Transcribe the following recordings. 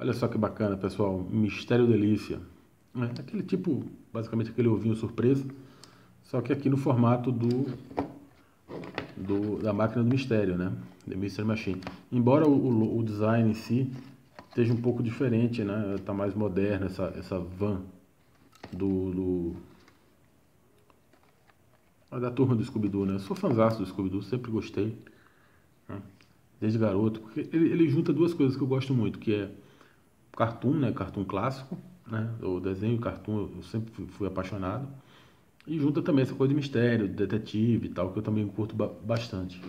Olha só que bacana, pessoal. Mistério Delícia. É aquele tipo, basicamente aquele ovinho surpresa, só que aqui no formato do, do da máquina do mistério, né? The Mystery Machine. Embora o, o, o, design em si esteja um pouco diferente, né? Tá mais moderno essa, essa van do, do da turma do Scooby-Doo, né? Eu sou fãzão do Scooby-Doo, sempre gostei. Né? Desde garoto. Porque ele, ele junta duas coisas que eu gosto muito, que é cartoon, né? Cartoon clássico, né? O desenho, cartoon, eu sempre fui apaixonado. E junta também essa coisa de mistério, de detetive e tal, que eu também curto bastante.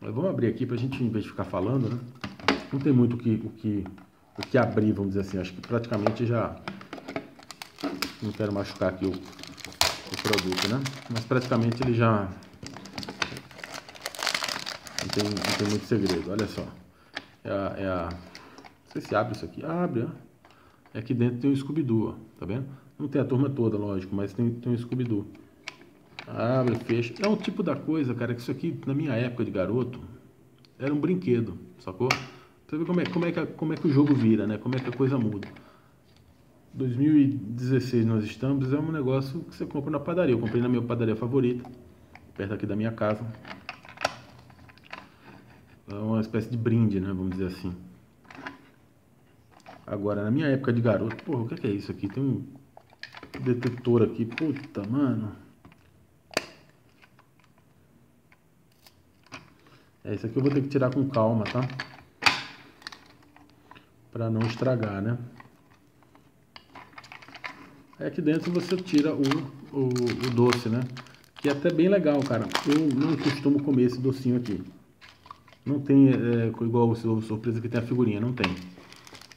Mas vamos abrir aqui pra gente, em vez de ficar falando, né? Não tem muito o que, o que, o que abrir, vamos dizer assim. Acho que praticamente já... Não quero machucar aqui o, o produto, né? Mas praticamente ele já... Não tem, não tem muito segredo, olha só. É a, é a sei se abre isso aqui. Abre, ó. É aqui dentro tem o Scooby-Doo, tá vendo? Não tem a turma toda, lógico, mas tem, tem o Scooby-Doo. Abre, fecha. É um tipo da coisa, cara, que isso aqui, na minha época de garoto, era um brinquedo, sacou? Você vê como é, como é, que, como é que o jogo vira, né? Como é que a coisa muda. 2016 nós estamos, é um negócio que você compra na padaria. Eu comprei na minha padaria favorita, perto aqui da minha casa. É uma espécie de brinde, né? Vamos dizer assim. Agora, na minha época de garoto, porra, o que é, é isso aqui? Tem um detetor aqui, puta, mano. É, isso aqui eu vou ter que tirar com calma, tá? Pra não estragar, né? Aí aqui dentro você tira o, o, o doce, né? Que é até bem legal, cara. Eu não costumo comer esse docinho aqui. Não tem é, igual o surpresa que tem a figurinha, não tem.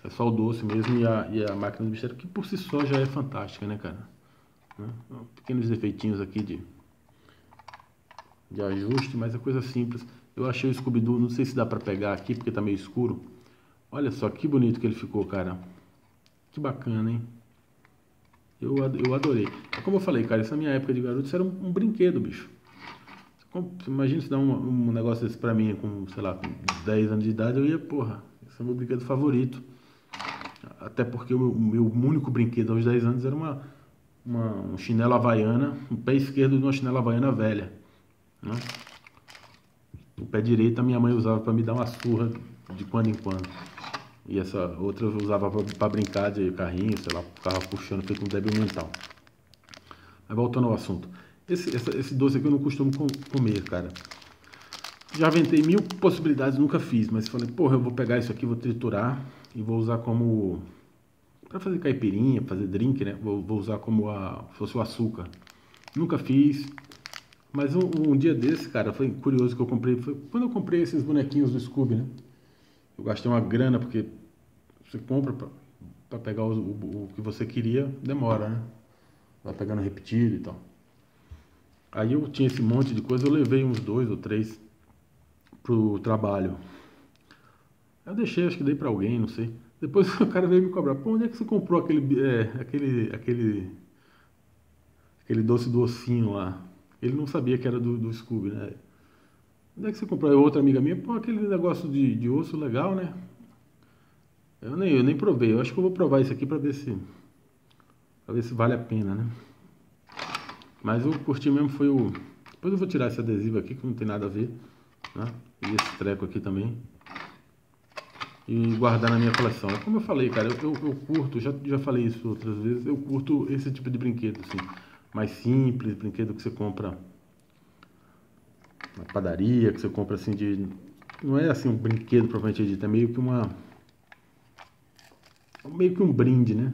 É só o doce mesmo e a, e a máquina do mistério, que por si só já é fantástica, né, cara? Né? Pequenos defeitinhos aqui de, de ajuste, mas é coisa simples. Eu achei o Scooby-Doo, não sei se dá pra pegar aqui, porque tá meio escuro. Olha só que bonito que ele ficou, cara. Que bacana, hein? Eu, eu adorei. É como eu falei, cara, essa minha época de garoto, isso era um, um brinquedo, bicho. Imagina se dar um, um negócio desse pra mim com, sei lá, com 10 anos de idade, eu ia, porra, esse é o meu brinquedo favorito. Até porque o meu, único brinquedo aos 10 anos era uma, uma um chinelo havaiana, um pé esquerdo de uma chinela havaiana velha. Né? O pé direito a minha mãe usava para me dar uma surra de quando em quando. E essa outra eu usava para brincar de carrinho, sei lá, ficava puxando feito um débil mental. Mas voltando ao assunto. Esse, esse, esse doce aqui eu não costumo comer, cara. Já aventei mil possibilidades, nunca fiz, mas falei, porra, eu vou pegar isso aqui, vou triturar e vou usar como para fazer caipirinha, fazer drink, né? Vou, vou usar como a fosse o açúcar. Nunca fiz, mas um, um, dia desse, cara, foi curioso que eu comprei, foi quando eu comprei esses bonequinhos do Scooby, né? Eu gastei uma grana porque você compra para pegar o, o, o, que você queria, demora, né? Vai pegando repetido e tal. Aí eu tinha esse monte de coisa, eu levei uns dois ou três pro trabalho. Eu deixei, acho que dei para alguém, não sei. Depois o cara veio me cobrar. Pô, onde é que você comprou aquele, é, aquele, aquele, aquele doce do ossinho lá? Ele não sabia que era do, do Scooby, né? Onde é que você comprou? Outra amiga minha, pô, aquele negócio de, de osso legal, né? Eu nem, eu nem provei. Eu acho que eu vou provar isso aqui para ver se para ver se vale a pena, né? Mas o curti mesmo foi o. Depois eu vou tirar esse adesivo aqui que não tem nada a ver, né? E esse treco aqui também e guardar na minha coleção. Como eu falei, cara, eu, eu, eu, curto, já, já falei isso outras vezes, eu curto esse tipo de brinquedo, assim, mais simples, brinquedo que você compra na padaria, que você compra assim de. Não é assim um brinquedo propriamente dito, é meio que uma. meio que um brinde, né?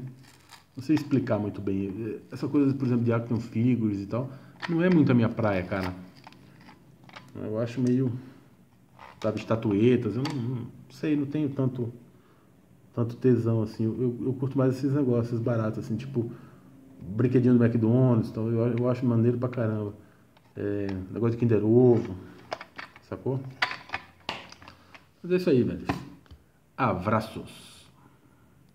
Não sei explicar muito bem. Essa coisa, por exemplo, de action figures e tal, não é muito a minha praia, cara. Eu acho meio sabe, estatuetas, eu não, não, sei, não tenho tanto tanto tesão, assim, eu, eu curto mais esses negócios baratos, assim, tipo, brinquedinho do McDonald's, então eu, eu acho maneiro pra caramba. É, negócio de Kinder Ovo, sacou? Mas é isso aí, velho. Abraços.